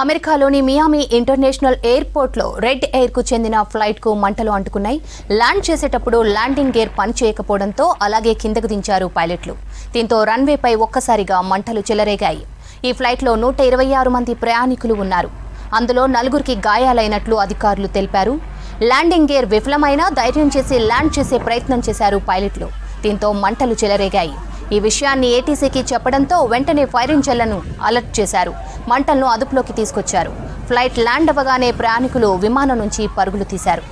అమెరికాలోని Miami international ఎయిర్పోర్ట్లో red ఎయిర్కు చెందిన ఫ్లైట్కు మంటలు అంటుకున్నాయి. ల్యాండ్ చేసేటప్పుడు ల్యాండింగ్ గేర్ పనిచేయకపోవడంతో అలాగే కిందకు దించారు పైలట్లు. దీంతో రన్వేపై ఒక్కసారిగా మంటలు చెలరేగాయి. ఈ ఫ్లైట్లో నూట ఇరవై ఆరు మంది ప్రయాణికులు ఉన్నారు. అందులో నలుగురికి గాయాలైనట్లు అధికారులు తెలిపారు. ల్యాండింగ్ గేర్ విఫలమైనా ధైర్యం చేసి ల్యాండ్ చేసే ప్రయత్నం చేశారు పైలట్లు. దీంతో మంటలు చెలరేగాయి. ఈ విషయాన్ని ఏటీసీకి చెప్పడంతో వెంటనే ఫైర్ ఇంజన్లను అలర్ట్ చేశారు. మంటలను అదుపులోకి తీసుకొచ్చారు. ఫ్లైట్ ల్యాండ్ అవ్వగానే ప్రయాణికులు విమానం నుంచి పరుగులు తీశారు.